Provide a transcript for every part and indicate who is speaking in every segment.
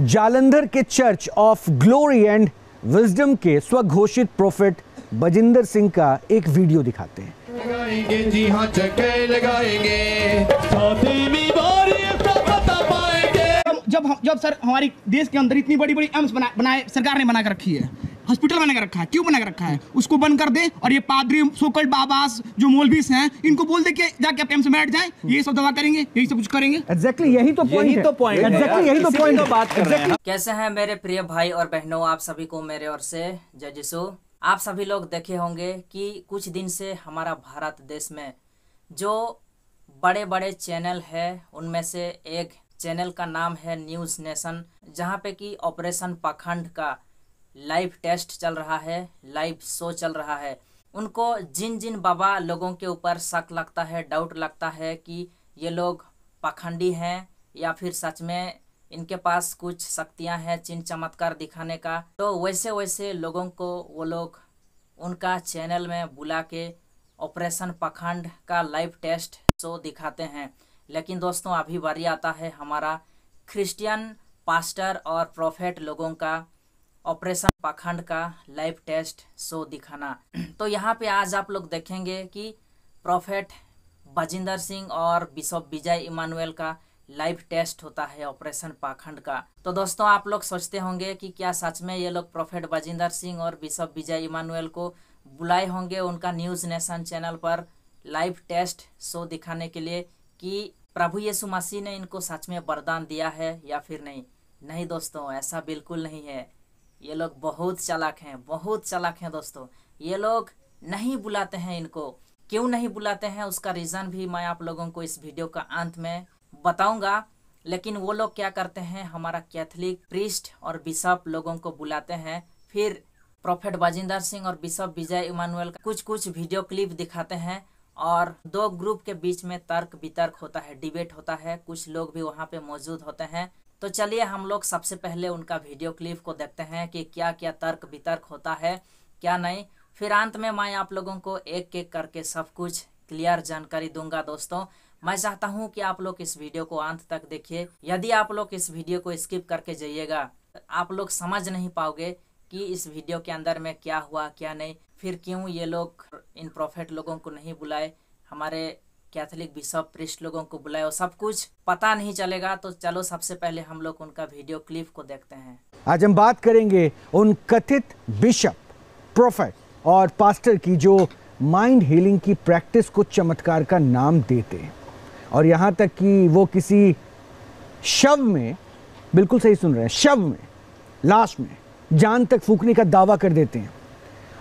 Speaker 1: जालंधर के church of glory and wisdom के स्वघोषित प्रोफेट बजिंदर सिंह का एक वीडियो दिखाते हैं।
Speaker 2: लगाएँगे जी हाँ चक्के लगाएँगे। पाएँगे।
Speaker 3: जब जब सर हमारी देश के अंदर इतनी बड़ी बड़ी एम्स बना बनाए सरकार ने बना कर रखी है हॉस्पिटल बना कर रखा है क्यों बना कर रखा है। उसको बंद कर दे और ये पादरी सोकल्ड बाबास जो मौलवीस हैं इनको बोल दे कि जाके आप एम्स में बैठ जाएँ ये सब दवा करेंगे यही सब कुछ करेंगे।
Speaker 1: एग्जैक्टली यही तो पॉइंट
Speaker 4: यही तो है।
Speaker 1: एग्जैक्टली यही तो पॉइंट
Speaker 4: तो बात कर रहे हैं।
Speaker 5: कैसे हैं मेरे प्रिय भाई और बहनों आप सभी को मेरे ओर से जय जिसु। आप सभी लोग देखे होंगे कि कुछ दिन से हमारा भारत देश में जो बड़े बड़े चैनल है उनमें से एक चैनल का नाम है न्यूज़ नेशन जहाँ पे कि ऑपरेशन पाखंड का लाइव टेस्ट चल रहा है, लाइव शो चल रहा है। उनको जिन जिन बाबा लोगों के ऊपर शक लगता है डाउट लगता है कि ये लोग पाखंडी हैं या फिर सच में इनके पास कुछ शक्तियाँ हैं चिन्ह चमत्कार दिखाने का तो वैसे वैसे लोगों को वो लोग उनका चैनल में बुला के ऑपरेशन पखंड का लाइव टेस्ट शो दिखाते हैं। लेकिन दोस्तों, अभी बारी आता है हमारा क्रिश्चियन पास्टर और प्रोफेट लोगों का ऑपरेशन पाखंड का लाइव टेस्ट शो दिखाना। तो यहाँ पे आज आप लोग देखेंगे कि प्रोफेट बजिंदर सिंह और बिशप विजय इमानुएल का लाइव टेस्ट होता है ऑपरेशन पाखंड का। तो दोस्तों, आप लोग सोचते होंगे कि क्या सच में ये लोग प्रोफेट बजिंदर सिंह और बिशप विजय इमानुएल को बुलाए होंगे उनका न्यूज़ नेशन चैनल पर लाइव टेस्ट शो दिखाने के लिए कि प्रभु यीशु मसीह ने इनको सच में वरदान दिया है या फिर नहीं। नहीं दोस्तों, ऐसा बिल्कुल नहीं है। ये लोग बहुत चालाक हैं, बहुत चालाक हैं दोस्तों। ये लोग नहीं बुलाते हैं इनको। क्यों नहीं बुलाते हैं, उसका रीज़न भी मैं आप लोगों को इस वीडियो का अंत में बताऊँगा। लेकिन वो लोग क्या करते हैं, हमारा कैथलिक प्रिस्ट और बिशप लोगों को बुलाते हैं। फिर प्रोफेट बाजिंदर सिंह और बिशप विजय इमानुअल का कुछ कुछ वीडियो क्लिप दिखाते हैं और दो ग्रुप के बीच में तर्क वितर्क होता है डिबेट होता है। कुछ लोग भी वहाँ पे मौजूद होते हैं। तो चलिए हम लोग सबसे पहले उनका वीडियो क्लिप को देखते हैं कि क्या क्या तर्क वितर्क होता है, क्या नहीं। फिर अंत में मैं आप लोगों को एक एक करके सब कुछ क्लियर जानकारी दूँगा दोस्तों। मैं चाहता हूँ कि आप लोग इस वीडियो को अंत तक देखिए। यदि आप लोग इस वीडियो को स्किप करके जाइएगा, आप लोग समझ नहीं पाओगे कि इस वीडियो के अंदर में क्या हुआ, क्या नहीं। फिर क्यों ये लोग इन प्रॉफिट लोगों को नहीं बुलाए? हमारे कैथलिक बिशप प्रिस्ट लोगों को बुलाए सब कुछ पता नहीं चलेगा तो चलो सबसे पहले हम लोग उनका वीडियो क्लिप को देखते हैं।
Speaker 1: आज हम बात करेंगे उन कथित बिशप प्रोफेट और पास्टर की जो माइंड हीलिंग की प्रैक्टिस को चमत्कार का नाम देते हैं। और यहाँ तक कि वो किसी शव में, बिल्कुल सही सुन रहे हैं, शव में, लाश में, जान तक फूकने का दावा कर देते हैं।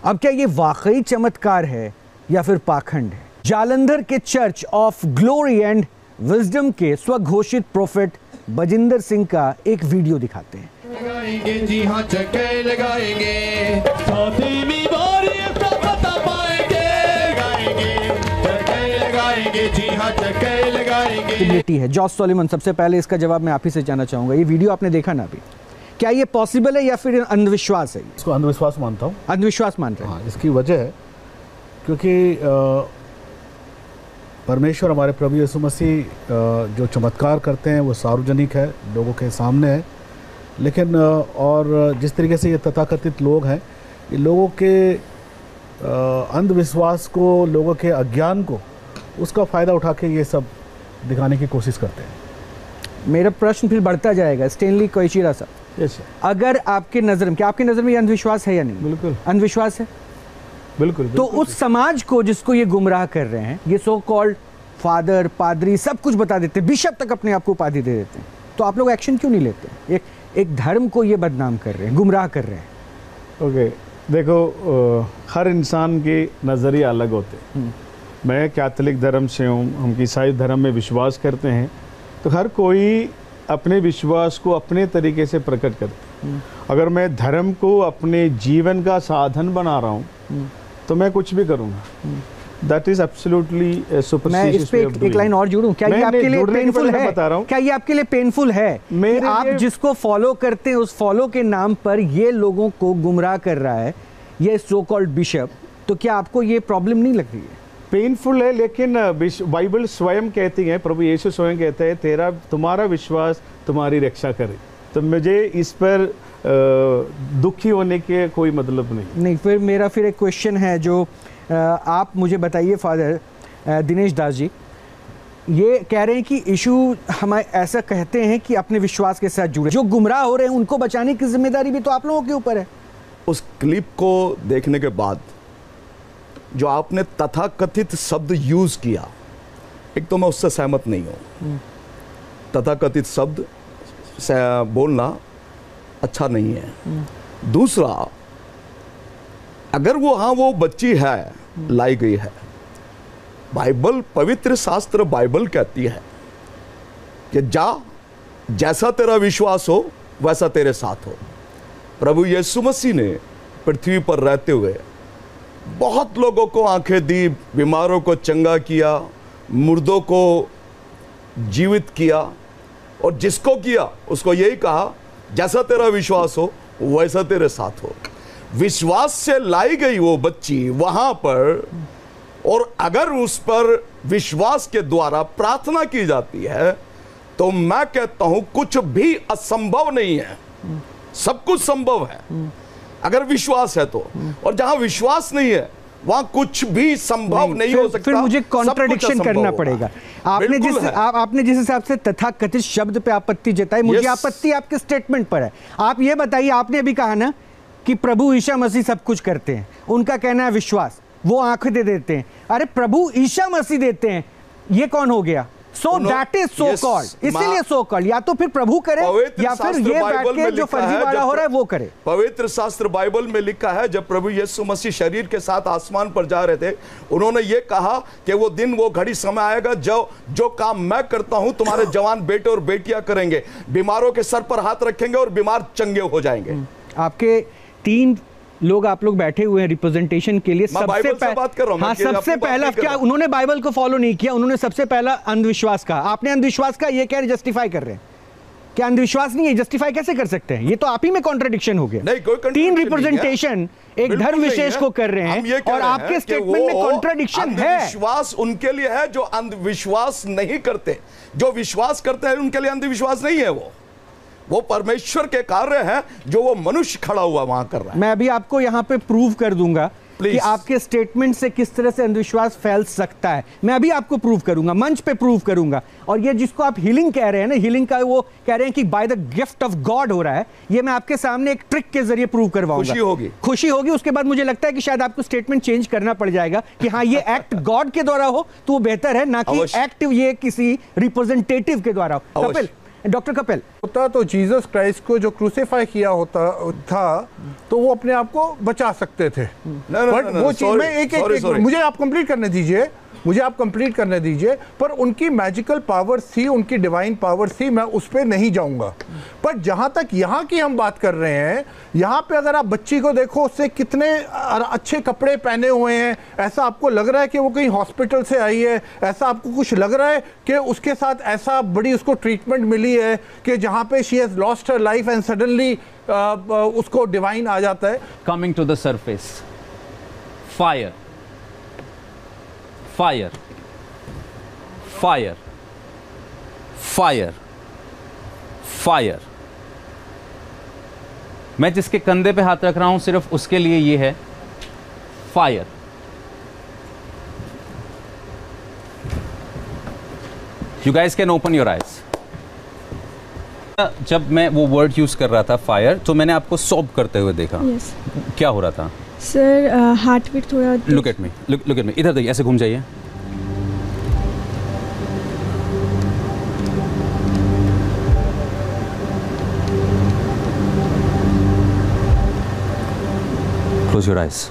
Speaker 1: अब क्या ये वाकई चमत्कार है या फिर पाखंड है? जालंधर के church of glory and wisdom के स्वघोषित प्रोफेट बजिंदर सिंह का एक वीडियो दिखाते हैं।
Speaker 2: लगाएँगे जी हाँ चक्के लगाएँगे। साथी बीमारी सब बता पाएँगे। लगाएँगे चक्के लगाएँगे जी हाँ चक्के लगाएँगे।
Speaker 1: पॉसिबिलिटी है जॉस सोलिमन सबसे पहले इसका जवाब मैं आप ही से जानना चाहूँगा। ये वीडियो आपने देखा ना अभी? क्या ये पॉसिबल है या फिर अंधविश्वास है
Speaker 6: इसको अंधविश्वास मानता हूँ।
Speaker 1: अंधविश्वास मान रहे हैं।
Speaker 6: हाँ इसकी वजह है क्योंकि परमेश्वर हमारे प्रभु यीशु मसीह जो चमत्कार करते हैं वो सार्वजनिक है लोगों के सामने है। लेकिन और जिस तरीके से ये तथाकथित लोग हैं ये लोगों के अंधविश्वास को लोगों के अज्ञान को उसका फ़ायदा उठा के ये सब दिखाने की कोशिश करते हैं।
Speaker 1: मेरा प्रश्न फिर बढ़ता जाएगा स्टेनली कोइचिरा साहब।
Speaker 6: यस
Speaker 1: अगर आपके नज़र में क्या आपकी नज़र में ये अंधविश्वास है या नहीं?
Speaker 6: बिल्कुल।
Speaker 1: अंधविश्वास है?
Speaker 6: बिल्कुल
Speaker 1: तो उस समाज को जिसको ये गुमराह कर रहे हैं ये सो कॉल्ड फादर पादरी सब कुछ बता देते हैं बिशप तक अपने आप को उपाधि दे देते हैं। तो आप लोग एक्शन क्यों नहीं लेते? एक एक धर्म को ये बदनाम कर रहे हैं गुमराह कर रहे हैं।
Speaker 7: ओके देखो हर इंसान के नज़रिए अलग होते हैं। मैं कैथलिक धर्म से हूँ हम ईसाई धर्म में विश्वास करते हैं तो हर कोई अपने विश्वास को अपने तरीके से प्रकट करते हैं। अगर मैं धर्म को अपने जीवन का साधन बना रहा हूँ तो मैं कुछ भी करूँगा दैट इज़ एब्सोल्युटली
Speaker 1: मैं इस पे एक, एक लाइन और जोड़ूं। क्या ये आपके लिए पेनफुल है?
Speaker 7: बता रहा हूँ।
Speaker 1: क्या ये आपके लिए पेनफुल है? कि आप जिसको फॉलो करते हैं उस फॉलो के नाम पर ये लोगों को गुमराह कर रहा है ये सो कॉल्ड बिशप तो क्या आपको ये प्रॉब्लम नहीं लग रही है?
Speaker 7: पेनफुल है लेकिन बाइबल स्वयं कहती है प्रभु यीशु स्वयं कहते हैं तेरा तुम्हारा विश्वास तुम्हारी रक्षा करे। तो मुझे इस पर दुखी होने के कोई मतलब नहीं।
Speaker 1: नहीं फिर मेरा फिर एक क्वेश्चन है जो आप मुझे बताइए फादर दिनेश दास जी। ये कह रहे हैं कि इशू हम ऐसा कहते हैं कि अपने विश्वास के साथ जुड़े। जो गुमराह हो रहे हैं उनको बचाने की ज़िम्मेदारी भी तो आप लोगों के ऊपर है।
Speaker 4: उस क्लिप को देखने के बाद जो आपने तथाकथित शब्द यूज़ किया एक तो मैं उससे सहमत नहीं हूँ। तथाकथित शब्द बोलना अच्छा नहीं है। दूसरा, अगर वो हाँ वो बच्ची है, लाई गई है, बाइबल, पवित्र शास्त्र बाइबल कहती है कि जा, जैसा तेरा विश्वास हो, वैसा तेरे साथ हो। प्रभु यीशु मसीह ने पृथ्वी पर रहते हुए बहुत लोगों को आँखें दी, बीमारों को चंगा किया, मुर्दों को जीवित किया और जिसको किया, उसको यही कहा जैसा तेरा विश्वास हो, वैसा तेरे साथ हो। विश्वास से लाई गई वो बच्ची वहाँ पर, और अगर उस पर विश्वास के द्वारा प्रार्थना की जाती है तो मैं कहता हूँ, कुछ भी असंभव नहीं है। सब कुछ संभव है। अगर विश्वास है तो। और जहाँ विश्वास नहीं है वहाँ कुछ भी संभव नहीं,
Speaker 1: नहीं
Speaker 4: हो सकता।
Speaker 1: फिर मुझे कॉन्ट्रडिक्शन करना पड़ेगा। आपने जिस आप, आपने जिस हिसाब से तथाकथित शब्द पे आपत्ति जताई मुझे आपत्ति आपके स्टेटमेंट पर है। आप ये बताइए आपने अभी कहा ना कि प्रभु ईशा मसीह सब कुछ करते हैं। उनका कहना है विश्वास। वो आँख दे देते हैं। अरे प्रभु ईशा मसीह देते हैं। ये कौन हो गया? So that is
Speaker 4: so
Speaker 1: called इसीलिए सो कॉल्ड या तो फिर प्रभु करे या फिर ये बैठ
Speaker 4: बाइबल
Speaker 1: के जो फर्जीवाड़ा हो रहा है वो करे।
Speaker 4: पवित्र शास्त्र बाइबल में लिखा है जब प्रभु यीशु मसीह शरीर के साथ आसमान पर जा रहे थे उन्होंने ये कहा कि वो दिन वो घड़ी समय आएगा जो जो काम मैं करता हूँ तुम्हारे जवान बेटे और बेटियाँ करेंगे। बीमारों के सर पर हाथ रखेंगे और बीमार चंगे हो जाएँगे।
Speaker 1: आपके तीन लोग आप लोग बैठे हुए हैं रिप्रेजेंटेशन के लिए सबसे पह-
Speaker 4: बात कर रहा हूँ,
Speaker 1: हाँ सबसे पहला
Speaker 4: कर
Speaker 1: क्या उन्होंने बाइबल को फॉलो नहीं किया उन्होंने सबसे पहला अंधविश्वास कहा। आपने अंधविश्वास का ये कह रहे जस्टिफाई कर रहे हैं। क्या अंधविश्वास नहीं है? जस्टिफाई कैसे कर सकते हैं? ये तो आप ही में कॉन्ट्रडिक्शन हो गया।
Speaker 4: नहीं, कोई
Speaker 1: तीन रिप्रेजेंटेशन एक धर्म विशेष को कर रहे
Speaker 4: ये
Speaker 1: हैं
Speaker 4: कह
Speaker 1: और
Speaker 4: रहे
Speaker 1: आपके स्टेटमेंट में कॉन्ट्रडिक्शन है।
Speaker 4: अंधविश्वास उनके लिए है जो अंधविश्वास नहीं करते। जो विश्वास करते हैं उनके लिए अंधविश्वास नहीं है वो। वो परमेश्वर के कार्य है जो वो मनुष्य खड़ा हुआ वहाँ कर रहा है
Speaker 1: मैं अभी आपको यहाँ पे प्रूव कर दूँगा
Speaker 4: Please.
Speaker 1: कि आपके स्टेटमेंट से किस तरह से अंधविश्वास फैल सकता है मैं अभी आपको प्रूव करूँगा मंच पे प्रूव करूँगा और ये जिसको आप हीलिंग कह रहे हैं ना हीलिंग का वो कह रहे हैं कि by the gift of God हो रहा है ये मैं आपके सामने एक ट्रिक के ज़रिए प्रूव करवाऊँगा
Speaker 4: खुशी होगी।
Speaker 1: खुशी होगी उसके बाद मुझे लगता है कि शायद आपको स्टेटमेंट चेंज करना पड़ जाएगा कि हाँ ये एक्ट गॉड के द्वारा हो तो वो बेहतर है ना कि। एक्ट ये किसी रिप्रेजेंटेटिव के द्वारा हो कपिल डॉक्टर कपिल।
Speaker 8: होता तो जीसस क्राइस्ट को जो क्रूसीफाई किया होता था तो वो अपने आप को बचा सकते थे।
Speaker 4: No,
Speaker 8: बट वो चीज़
Speaker 4: sorry,
Speaker 8: में एक एक मुझे आप कंप्लीट करने दीजिए। मुझे आप कंप्लीट करने दीजिए, पर उनकी मैजिकल पावर थी उनकी डिवाइन पावर थी मैं उस पर नहीं जाऊँगा। पर जहाँ तक यहाँ की हम बात कर रहे हैं, यहाँ पे अगर आप बच्ची को देखो, उससे कितने अच्छे कपड़े पहने हुए हैं, ऐसा आपको लग रहा है कि वो कहीं हॉस्पिटल से आई है, ऐसा आपको कुछ लग रहा है कि उसके साथ ऐसा बड़ी उसको ट्रीटमेंट मिली है कि जहाँ पे she has lost her life and suddenly उसको डिवाइन आ जाता है।
Speaker 9: Coming to the surface. Fire. Fire. Fire fire fire मैं जिसके कंधे पे हाथ रख रहा हूँ सिर्फ़ उसके लिए ये है। Fire you guys can open your eyes जब मैं वो वर्ड यूज़ कर रहा था फायर तो मैंने आपको सॉब करते हुए देखा।
Speaker 10: यस
Speaker 9: क्या हो रहा था?
Speaker 10: सर हार्ट बीट थोड़ा
Speaker 9: look at me look at me इधर देखिए, ऐसे घूम जाइए। क्लोज योर आइज़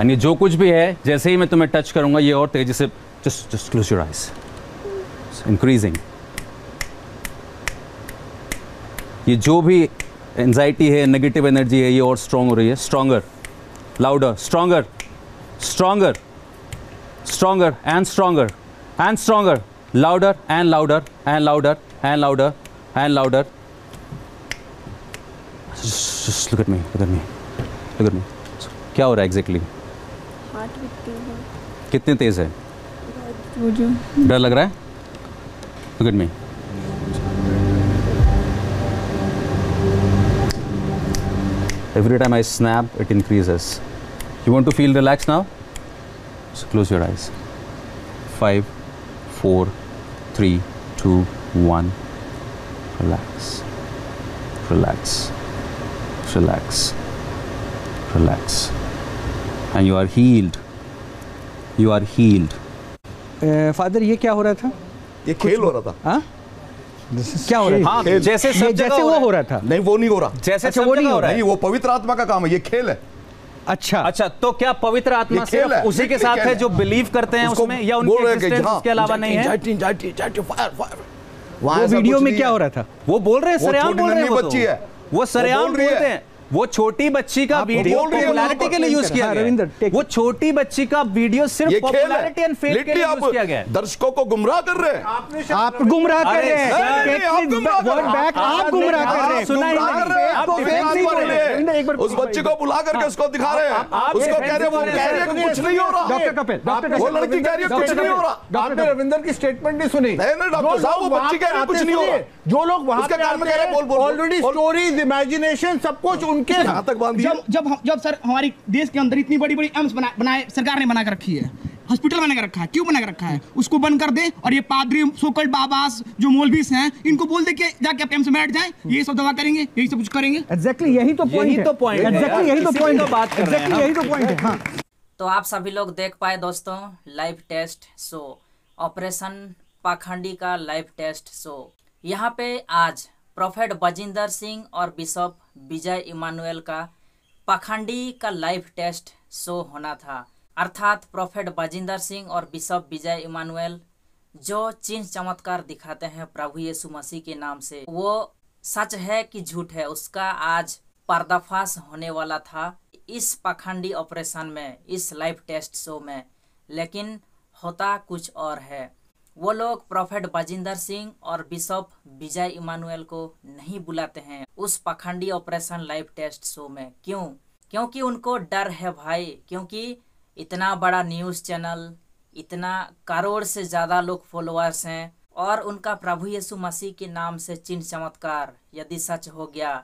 Speaker 9: एंड ये जो कुछ भी है, जैसे ही मैं तुम्हें टच करूँगा, ये और तेज़ी से just just close your eyes increasing ये जो भी एनजाइटी है नेगेटिव एनर्जी है, ये और स्ट्रांग हो रही है. Stronger louder stronger stronger stronger and stronger and stronger louder and louder and louder and louder and louder just, just look at me look at me look at me क्या हो रहा है एग्जैक्टली
Speaker 10: है
Speaker 9: कितने तेज है
Speaker 10: जो
Speaker 9: डर लग रहा है look at me Every time I snap, it increases. You want to feel relaxed now? So close your eyes. Five, four, three, two, one. Relax. Relax. Relax. Relax. And you are healed. You are healed.
Speaker 1: Father ये क्या हो रहा था
Speaker 4: ये खेल हो रहा था
Speaker 1: हाँ क्या हो रहा था
Speaker 9: हाँ, जैसे सब
Speaker 1: जैसे वो हो।
Speaker 9: है।
Speaker 1: रहा था।
Speaker 4: नहीं वो नहीं हो रहा।
Speaker 9: जैसे
Speaker 1: अच्छा, वो नहीं
Speaker 9: हो
Speaker 1: हो
Speaker 9: रहा है।
Speaker 4: नहीं वो पवित्र आत्मा का काम है ये खेल है।
Speaker 1: अच्छा।
Speaker 9: अच्छा तो क्या पवित्र आत्मा
Speaker 4: से
Speaker 9: सिर्फ़ उसी के साथ है
Speaker 4: है।
Speaker 9: जो बिलीव करते हैं उसमें या उनके
Speaker 4: रहे हैं हाँ,
Speaker 9: उसके अलावा नहीं है.
Speaker 1: वो वीडियो में क्या
Speaker 4: हो।
Speaker 1: रहा था?
Speaker 9: वो बोल रहे हैं
Speaker 4: वो
Speaker 9: सरेआम बोल रहे हैं वो तो।
Speaker 4: बच्ची है।
Speaker 9: वो
Speaker 4: वो
Speaker 9: सरेआम बोलते
Speaker 4: है।
Speaker 9: हैं वो छोटी बच्ची का वीडियो
Speaker 4: है,
Speaker 9: पॉपुलैरिटी के लिए यूज़ किया
Speaker 1: हाँ,
Speaker 9: गया
Speaker 1: रविंदर,
Speaker 9: वो छोटी बच्ची का वीडियो सिर्फ़ पॉपुलैरिटी एंड
Speaker 4: है।
Speaker 9: फेथ के लिए यूज़ किया गया
Speaker 4: दर्शकों को गुमराह कर रहे हैं।
Speaker 1: आप गुमराह कर रहे हैं।
Speaker 4: आप गुमराह कर रहे हैं।
Speaker 1: back, आप गुमराह कर रहे हैं।
Speaker 9: सुना ही।
Speaker 4: हैं।
Speaker 1: हैं।
Speaker 4: हैं उस बच्ची को बुला करके उसको दिखा रहे हैं। उसको कह रहे हैं वो कह रही है कुछ नहीं हो रहा।
Speaker 1: डॉक्टर कपिल डॉक्टर
Speaker 4: वो लड़की कह रही है कुछ नहीं हो रहा।
Speaker 8: आपने रविंदर की स्टेटमेंट नहीं सुनी।
Speaker 4: नहीं, नहीं, डॉक्टर
Speaker 8: जो
Speaker 4: साहब,
Speaker 8: लोग
Speaker 4: वो बच्ची कह रही है, कुछ नहीं हो रहा।
Speaker 8: जो लोग वहाँ पे ऑलरेडी स्टोरीज इमेजिनेशन सब कुछ उनके
Speaker 4: तक बाँध दिया
Speaker 3: जब जब हम- जब सर हमारी देश के अंदर इतनी बड़ी बड़ी एम्स बना बनाए सरकार ने बना कर रखी है हॉस्पिटल बना कर रखा है क्यों बना कर रखा है? उसको बंद कर दे और ये पादरी सोकल बाबास जो मौलवीस हैं इनको बोल दे कि जाके आप एम्स में बैठ जाएँ ये सब दवा करेंगे यही सब कुछ करेंगे।
Speaker 1: एग्जैक्टली यही तो पॉइंट
Speaker 9: यही तो point है।
Speaker 1: एग्जैक्टली यही तो पॉइंट
Speaker 9: तो बात
Speaker 1: एग्जैक्टली यही तो पॉइंट है। हाँ।
Speaker 5: तो आप सभी लोग देख पाए दोस्तों लाइव टेस्ट शो ऑपरेशन पाखंडी का लाइव टेस्ट शो यहाँ पे आज प्रोफेट बजिंदर सिंह और बिशप विजय इमानुएल का पाखंडी का लाइव टेस्ट शो होना था। अर्थात प्रोफेट बजिंदर सिंह और बिशप विजय इमानुएल जो चिन्ह चमत्कार दिखाते हैं प्रभु यीशु मसीह के नाम से। वो सच है कि झूठ है, उसका आज पर्दाफाश होने वाला था इस पाखंडी ऑपरेशन में, इस लाइव टेस्ट शो में। लेकिन होता कुछ और है। वो लोग प्रोफेट बजिंदर सिंह और बिशप विजय इमानुएल को नहीं बुलाते हैं उस पाखंडी ऑपरेशन लाइव टेस्ट शो में। क्यों? क्योंकि उनको डर है भाई, क्योंकि इतना बड़ा न्यूज़ चैनल, इतना करोड़ से ज़्यादा लोग फॉलोअर्स हैं और उनका प्रभु यीशु मसीह के नाम से चिन्ह चमत्कार, यदि सच हो गया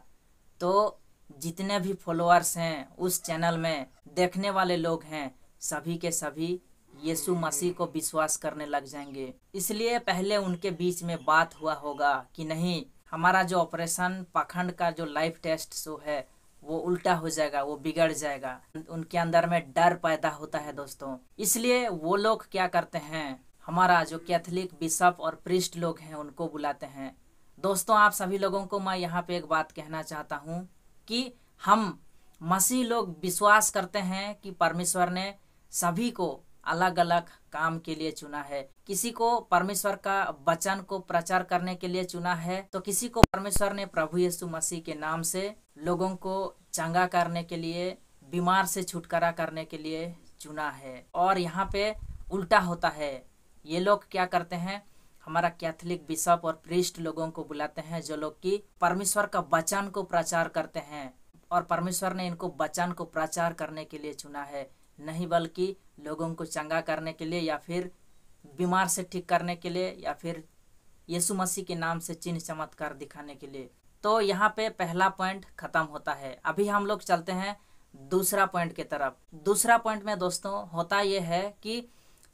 Speaker 5: तो जितने भी फॉलोअर्स हैं उस चैनल में, देखने वाले लोग हैं, सभी के सभी यीशु मसीह को विश्वास करने लग जाएँगे। इसलिए पहले उनके बीच में बात हुआ होगा कि नहीं, हमारा जो ऑपरेशन पाखंड का जो लाइव टेस्ट शो है, वो उल्टा हो जाएगा, वो बिगड़ जाएगा। उनके अंदर में डर पैदा होता है दोस्तों। इसलिए वो लोग क्या करते हैं, हमारा जो कैथलिक बिशप और प्रिस्ट लोग हैं, उनको बुलाते हैं। दोस्तों, आप सभी लोगों को मैं यहाँ पे एक बात कहना चाहता हूँ कि हम मसीह लोग विश्वास करते हैं कि परमेश्वर ने सभी को अलग अलग काम के लिए चुना है। किसी को परमेश्वर का वचन को प्रचार करने के लिए चुना है तो किसी को परमेश्वर ने प्रभु यीशु मसीह के नाम से लोगों को चंगा करने के लिए, बीमार से छुटकारा करने के लिए चुना है। और यहाँ पे उल्टा होता है। ये लोग क्या करते हैं? हमारा कैथलिक बिशप और प्रिस्ट लोगों को बुलाते हैं, जो लोग की परमेश्वर का वचन को प्रचार करते हैं और परमेश्वर ने इनको वचन को प्रचार करने के लिए चुना है। नहीं, बल्कि लोगों को चंगा करने के लिए या फिर बीमार से ठीक करने के लिए या फिर यीशु मसीह के नाम से चिन्ह चमत्कार दिखाने के लिए। तो यहाँ पे पहला पॉइंट खत्म होता है। अभी हम लोग चलते हैं दूसरा पॉइंट की तरफ़। दूसरा पॉइंट में दोस्तों होता यह है कि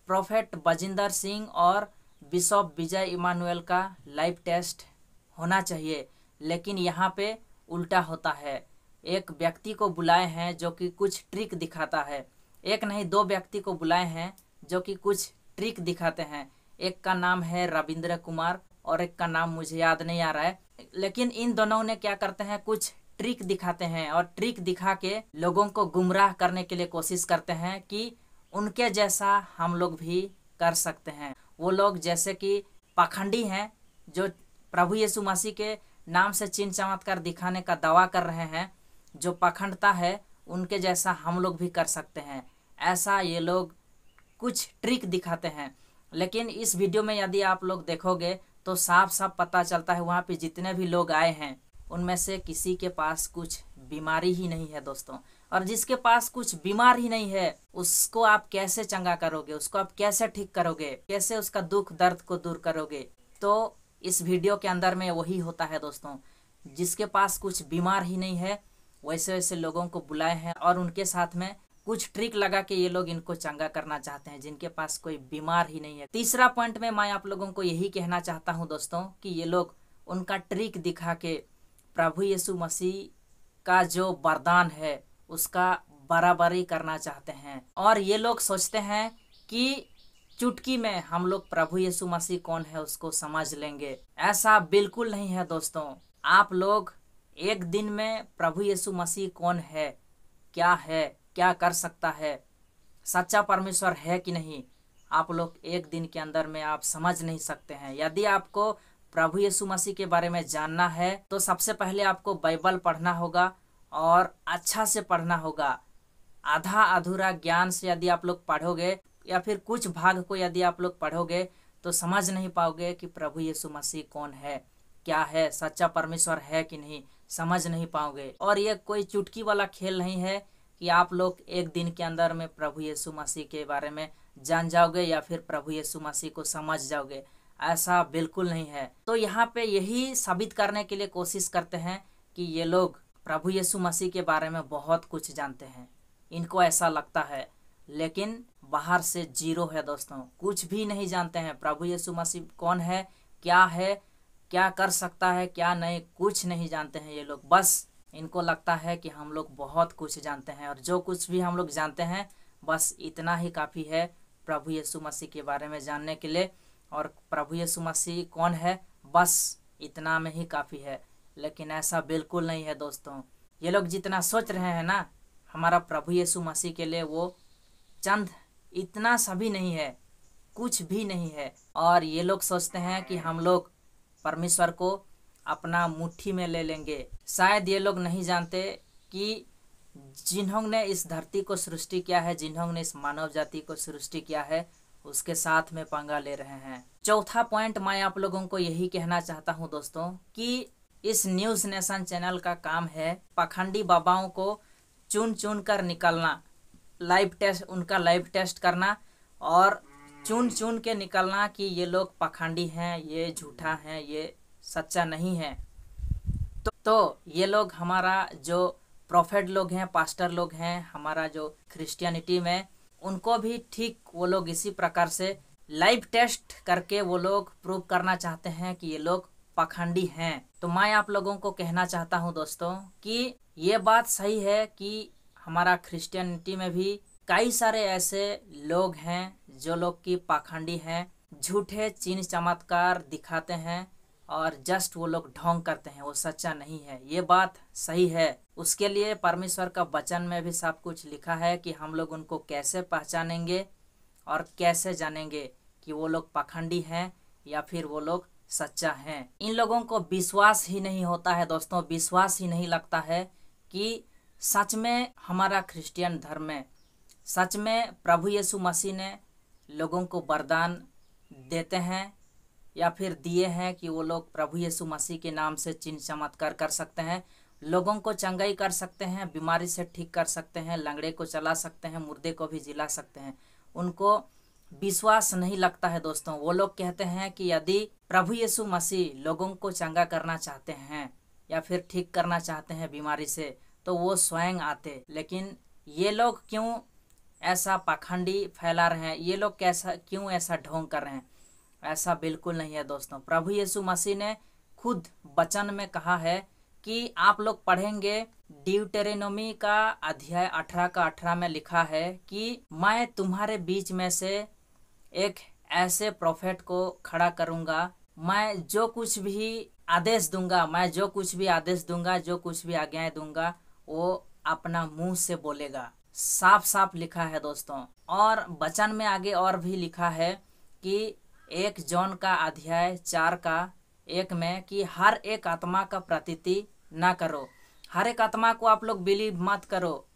Speaker 5: प्रोफेट बजिंदर सिंह और बिशप विजय इमानुएल का लाइव टेस्ट होना चाहिए, लेकिन यहाँ पे उल्टा होता है। एक व्यक्ति को बुलाए हैं जो कि कुछ ट्रिक दिखाता है। एक नहीं, दो व्यक्ति को बुलाए हैं जो कि कुछ ट्रिक दिखाते हैं। एक का नाम है रविंद्र कुमार और एक का नाम मुझे याद नहीं आ रहा है। लेकिन इन दोनों ने क्या करते हैं, कुछ ट्रिक दिखाते हैं और ट्रिक दिखा के लोगों को गुमराह करने के लिए कोशिश करते हैं कि उनके जैसा हम लोग भी कर सकते हैं। वो लोग जैसे कि पाखंडी हैं, जो प्रभु यीशु मसीह के नाम से चिन्ह चमत्कार दिखाने का दावा कर रहे हैं, जो पाखंडता है, उनके जैसा हम लोग भी कर सकते हैं। ऐसा ये लोग कुछ ट्रिक दिखाते हैं। लेकिन इस वीडियो में यदि आप लोग देखोगे तो साफ़ साफ़ पता चलता है वहाँ पे जितने भी लोग आए हैं, उनमें से किसी के पास कुछ बीमारी ही नहीं है दोस्तों। और जिसके पास कुछ बीमार ही नहीं है, उसको आप कैसे चंगा करोगे? उसको आप कैसे ठीक करोगे? कैसे उसका दुख दर्द को दूर करोगे? तो इस वीडियो के अंदर में वही होता है दोस्तों। जिसके पास कुछ बीमार ही नहीं है वैसे वैसे लोगों को बुलाए हैं और उनके साथ में कुछ ट्रिक लगा के ये लोग इनको चंगा करना चाहते हैं, जिनके पास कोई बीमार ही नहीं है। तीसरा पॉइंट में मैं आप लोगों को यही कहना चाहता हूँ दोस्तों कि ये लोग उनका ट्रिक दिखा के प्रभु यीशु मसीह का जो वरदान है, उसका बराबरी करना चाहते हैं। और ये लोग सोचते हैं कि चुटकी में हम लोग प्रभु यीशु मसीह कौन है, उसको समझ लेंगे। ऐसा बिल्कुल नहीं है दोस्तों। आप लोग एक दिन में प्रभु यीशु मसीह कौन है, क्या है क्या कर सकता है? सच्चा परमेश्वर है कि नहीं? आप लोग एक दिन के अंदर में आप समझ नहीं सकते हैं। यदि आपको प्रभु यीशु मसीह के बारे में जानना है तो सबसे पहले आपको बाइबल पढ़ना होगा और अच्छा से पढ़ना होगा। आधा अधूरा ज्ञान से यदि आप लोग पढ़ोगे या फिर कुछ भाग को यदि आप लोग पढ़ोगे तो समझ नहीं पाओगे कि प्रभु यीशु मसीह कौन है, क्या है, सच्चा परमेश्वर है कि नहीं, समझ नहीं पाओगे। और ये कोई चुटकी वाला खेल नहीं है। कि आप लोग एक दिन के अंदर में प्रभु यीशु मसीह के बारे में जान जाओगे या फिर प्रभु यीशु मसीह को समझ जाओगे, ऐसा बिल्कुल नहीं है। तो यहाँ पे यही साबित करने के लिए कोशिश करते हैं कि ये लोग प्रभु यीशु मसीह के बारे में बहुत कुछ जानते हैं। इनको ऐसा लगता है, लेकिन बाहर से ज़ीरो है दोस्तों। कुछ भी नहीं जानते हैं प्रभु यीशु मसीह कौन है, क्या है, क्या कर सकता है, क्या नहीं, कुछ नहीं जानते हैं ये लोग। बस इनको लगता है कि हम लोग बहुत कुछ जानते हैं और जो कुछ भी हम लोग जानते हैं, बस इतना ही काफ़ी है प्रभु यीशु मसीह के बारे में जानने के लिए। और प्रभु यीशु मसीह कौन है? बस इतना में ही काफ़ी है। लेकिन ऐसा बिल्कुल नहीं है दोस्तों। ये लोग जितना सोच रहे हैं ना, हमारा प्रभु यीशु मसीह के लिए वो चंद इतना सभी नहीं है, कुछ भी नहीं है। और ये लोग सोचते हैं कि हम लोग परमेश्वर को अपना मुट्ठी में ले लेंगे। शायद ये लोग नहीं जानते कि जिन्होंने इस धरती को सृष्टि किया है जिन्होंने इस मानव जाति को सृष्टि किया है, उसके साथ में पंगा ले रहे हैं। चौथा पॉइंट मैं आप लोगों को यही कहना चाहता हूँ दोस्तों कि इस न्यूज़ नेशन चैनल का काम है पखंडी बाबाओं को चुन चुन कर निकलना। लाइव टेस्ट उनका लाइव टेस्ट करना और चुन चुन के निकलना कि ये लोग पखंडी हैं, ये झूठा है, ये सच्चा नहीं है। तो, तो ये लोग हमारा जो प्रोफेट लोग हैं पास्टर लोग हैं हमारा जो क्रिश्चियनिटी में उनको भी ठीक वो लोग इसी प्रकार से लाइव टेस्ट करके वो लोग प्रूव करना चाहते हैं कि ये लोग पखंडी हैं। तो मैं आप लोगों को कहना चाहता हूँ दोस्तों कि ये बात सही है कि हमारा क्रिश्चियनिटी में भी कई सारे ऐसे लोग हैं जो लोग की पाखंडी हैं झूठे चीन चमत्कार दिखाते हैं और जस्ट वो लोग ढोंग करते हैं, वो सच्चा नहीं है। ये बात सही है। उसके लिए परमेश्वर का वचन में भी सब कुछ लिखा है कि हम लोग उनको कैसे पहचानेंगे और कैसे जानेंगे कि वो लोग पाखंडी हैं या फिर वो लोग सच्चा हैं। इन लोगों को विश्वास ही नहीं होता है दोस्तों, विश्वास ही नहीं लगता है कि सच में हमारा क्रिश्चियन धर्म में सच में प्रभु यीशु मसीह ने लोगों को वरदान देते हैं या फिर दिए हैं कि वो लोग प्रभु यीशु मसीह के नाम से चिन्ह चमत्कार कर सकते हैं, लोगों को चंगाई कर सकते हैं, बीमारी से ठीक कर सकते हैं, लंगड़े को चला सकते हैं, मुर्दे को भी जिला सकते हैं। उनको विश्वास नहीं लगता है दोस्तों। वो लोग कहते हैं कि यदि प्रभु यीशु मसीह लोगों को चंगा करना चाहते हैं या फिर ठीक करना चाहते हैं बीमारी से तो वो स्वयं आते। लेकिन ये लोग क्यों ऐसा पाखंडी फैला रहे हैं? ये लोग कैसा, क्यों ऐसा ढोंग कर रहे हैं? ऐसा बिल्कुल नहीं है दोस्तों। प्रभु यीशु मसीह ने खुद वचन में कहा है कि आप लोग पढ़ेंगे ड्यूटेरेनोमी का अध्याय अठारह का अठारह में लिखा है कि मैं तुम्हारे बीच में से एक ऐसे प्रोफेट को खड़ा करूँगा। मैं जो कुछ भी आदेश दूँगा, मैं जो कुछ भी आदेश दूँगा, जो कुछ भी आज्ञाएँ दूँगा, वो अपना मुँह से बोलेगा। साफ़ साफ़ लिखा है दोस्तों। और वचन में आगे और भी लिखा है कि एक जॉन का अध्याय चार का एक में कि हर एक आत्मा का प्रतीति ना करो। हर एक आत्मा को आप लोग बिलीव मत करो,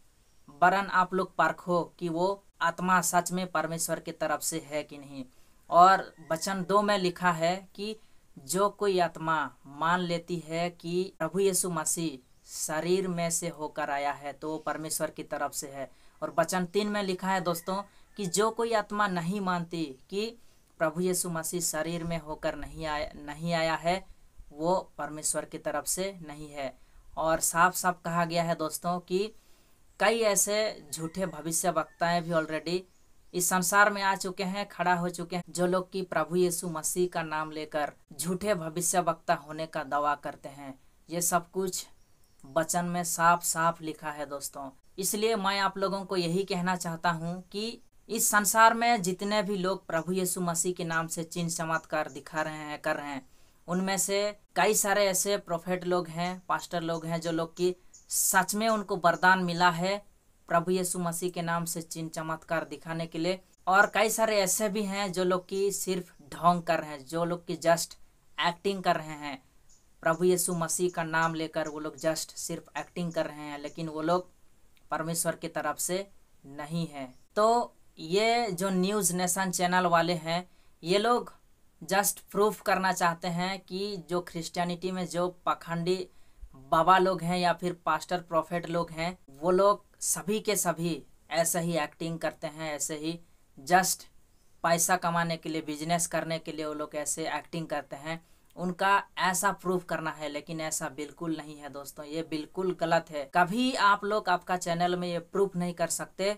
Speaker 5: वरन आप लोग परखो कि वो आत्मा सच में परमेश्वर की तरफ़ से है कि नहीं। और वचन दो में लिखा है कि जो कोई आत्मा मान लेती है कि प्रभु यीशु मसीह शरीर में से होकर आया है तो वो परमेश्वर की तरफ़ से है। और वचन तीन में लिखा है दोस्तों कि जो कोई आत्मा नहीं मानती कि प्रभु यीशु मसीह शरीर में होकर नहीं आया नहीं आया है, वो परमेश्वर की तरफ़ से नहीं है। और साफ़ साफ़ कहा गया है दोस्तों कि कई ऐसे झूठे भविष्य वक्ताएँ भी ऑलरेडी इस संसार में आ चुके हैं, खड़ा हो चुके हैं, जो लोग कि प्रभु यीशु मसीह का नाम लेकर झूठे भविष्य वक्ता होने का दावा करते हैं। ये सब कुछ वचन में साफ़ साफ़ लिखा है दोस्तों। इसलिए मैं आप लोगों को यही कहना चाहता हूँ कि इस संसार में जितने भी लोग प्रभु यीशु मसीह के नाम से चिन्ह चमत्कार दिखा रहे हैं, कर रहे हैं, उनमें से कई सारे ऐसे प्रोफेट लोग हैं पास्टर लोग हैं, जो लोग की सच में उनको वरदान मिला है प्रभु यीशु मसीह के नाम से चिन्ह चमत्कार दिखाने के लिए। और कई सारे ऐसे भी हैं जो लोग की सिर्फ़ ढोंग कर रहे हैं, जो लोग की जस्ट एक्टिंग कर रहे हैं। प्रभु यीशु मसीह का नाम लेकर वो लोग जस्ट सिर्फ़ एक्टिंग कर रहे हैं, लेकिन वो लोग परमेश्वर की तरफ़ से नहीं है। तो ये जो न्यूज़ नेशन चैनल वाले हैं, ये लोग जस्ट प्रूफ करना चाहते हैं कि जो क्रिश्चियनिटी में जो पखंडी बाबा लोग हैं या फिर पास्टर प्रॉफेट लोग हैं, वो लोग सभी के सभी ऐसे ही एक्टिंग करते हैं, ऐसे ही जस्ट पैसा कमाने के लिए बिज़नेस करने के लिए वो लोग ऐसे एक्टिंग करते हैं। उनका ऐसा प्रूफ करना है, लेकिन ऐसा बिल्कुल नहीं है दोस्तों, ये बिल्कुल गलत है। कभी आप लोग आपका चैनल में ये प्रूफ नहीं कर सकते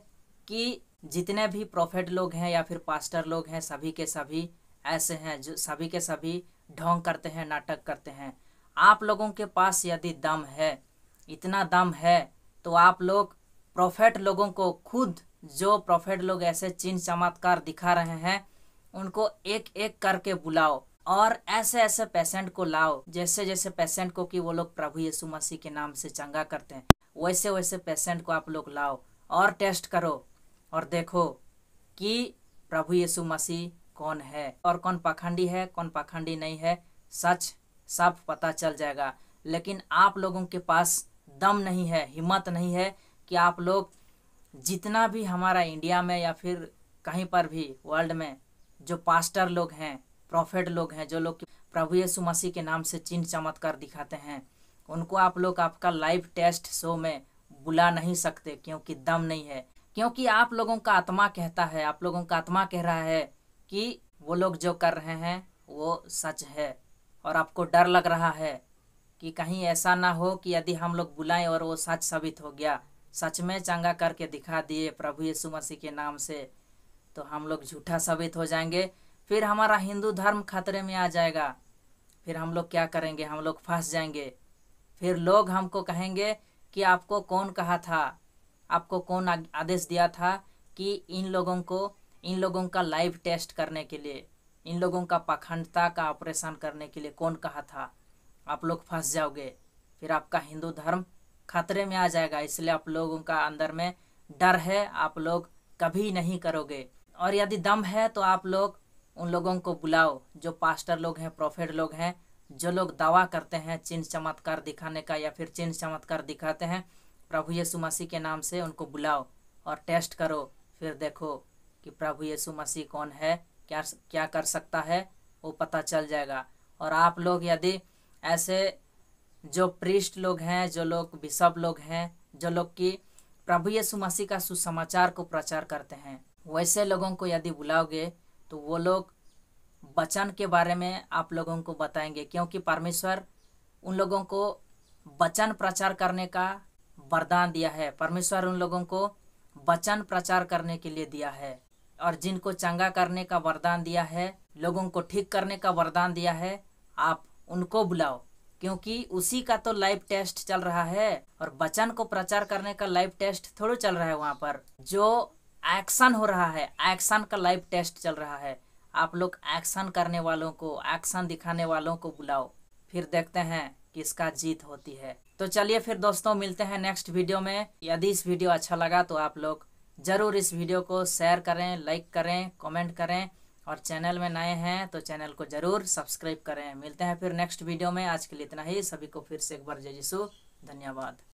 Speaker 5: कि जितने भी प्रॉफिट लोग हैं या फिर पास्टर लोग हैं, सभी के सभी ऐसे हैं जो, सभी के सभी ढोंग करते हैं, नाटक करते हैं। आप लोगों के पास यदि दम है, इतना दम है तो आप लोग प्रॉफिट लोगों को खुद, जो प्रॉफिट लोग ऐसे चिन्ह चमत्कार दिखा रहे हैं, उनको एक एक करके बुलाओ और ऐसे ऐसे पेशेंट को लाओ जैसे जैसे पेशेंट को कि वो लोग प्रभु यीशु मसीह के नाम से चंगा करते हैं वैसे वैसे पेशेंट को आप लोग लाओ और टेस्ट करो। और देखो कि प्रभु यीशु मसीह कौन है और कौन पाखंडी है, कौन पाखंडी नहीं है, सच सब पता चल जाएगा। लेकिन आप लोगों के पास दम नहीं है, हिम्मत नहीं है कि आप लोग जितना भी हमारा इंडिया में या फिर कहीं पर भी वर्ल्ड में जो पास्टर लोग हैं, प्रॉफिट लोग हैं, जो लोग प्रभु यीशु मसीह के नाम से चिन्ह चमत्कार दिखाते हैं, उनको आप लोग आपका लाइव टेस्ट शो में बुला नहीं सकते क्योंकि दम नहीं है। क्योंकि आप लोगों का आत्मा कहता है, आप लोगों का आत्मा कह रहा है कि वो लोग जो कर रहे हैं, वो सच है। और आपको डर लग रहा है कि कहीं ऐसा ना हो कि यदि हम लोग बुलाएँ और वो सच साबित हो गया। सच में चंगा करके दिखा दिए प्रभु यीशु मसीह के नाम से तो हम लोग झूठा साबित हो जाएँगे। फिर हमारा हिंदू धर्म खतरे में आ जाएगा। फिर हम लोग क्या करेंगे? हम लोग फंस जाएँगे। फिर लोग हमको कहेंगे कि आपको कौन कहा था? आपको कौन आदेश दिया था कि इन लोगों को, इन लोगों का लाइव टेस्ट करने के लिए, इन लोगों का पाखंडता का ऑपरेशन करने के लिए कौन कहा था? आप लोग फंस जाओगे। फिर आपका हिंदू धर्म खतरे में आ जाएगा, इसलिए आप लोगों का अंदर में डर है, आप लोग कभी नहीं करोगे। और यदि दम है तो आप लोग उन लोगों को बुलाओ, जो पास्टर लोग हैं प्रोफेट लोग हैं, जो लोग दावा करते हैं, चिन्ह चमत्कार दिखाने का या फिर चिन्ह चमत्कार दिखाते हैं प्रभु यीशु मसीह के नाम से उनको बुलाओ और टेस्ट करो। फिर देखो कि प्रभु यीशु मसीह कौन है, क्या क्या कर सकता है, वो पता चल जाएगा। और आप लोग यदि ऐसे जो प्रिस्ट लोग हैं, जो लोग बिशप लोग हैं, जो लोग कि प्रभु यीशु मसीह का सुसमाचार को प्रचार करते हैं, वैसे लोगों को यदि बुलाओगे तो वो लोग वचन के बारे में आप लोगों को बताएँगे। क्योंकि परमेश्वर उन लोगों को वचन प्रचार करने का वरदान दिया है। परमेश्वर उन लोगों को वचन प्रचार करने के लिए दिया है और जिनको चंगा करने का वरदान दिया है, लोगों को ठीक करने का वरदान दिया है, आप उनको बुलाओ। क्योंकि उसी का तो लाइव टेस्ट चल रहा है और वचन को प्रचार करने का लाइव टेस्ट थोड़ा चल रहा है वहाँ पर। जो एक्शन हो रहा है एक्शन का लाइव टेस्ट चल रहा है, आप लोग एक्शन करने वालों को एक्शन दिखाने वालों को बुलाओ। फिर देखते हैं किसका जीत होती है। तो चलिए फिर दोस्तों, मिलते हैं नेक्स्ट वीडियो में। यदि इस वीडियो अच्छा लगा तो आप लोग ज़रूर इस वीडियो को शेयर करें लाइक करें कमेंट करें। और चैनल में नए हैं तो चैनल को ज़रूर सब्सक्राइब करें। मिलते हैं फिर नेक्स्ट वीडियो में। आज के लिए इतना ही। सभी को फिर से एक बार जय जिसु। धन्यवाद।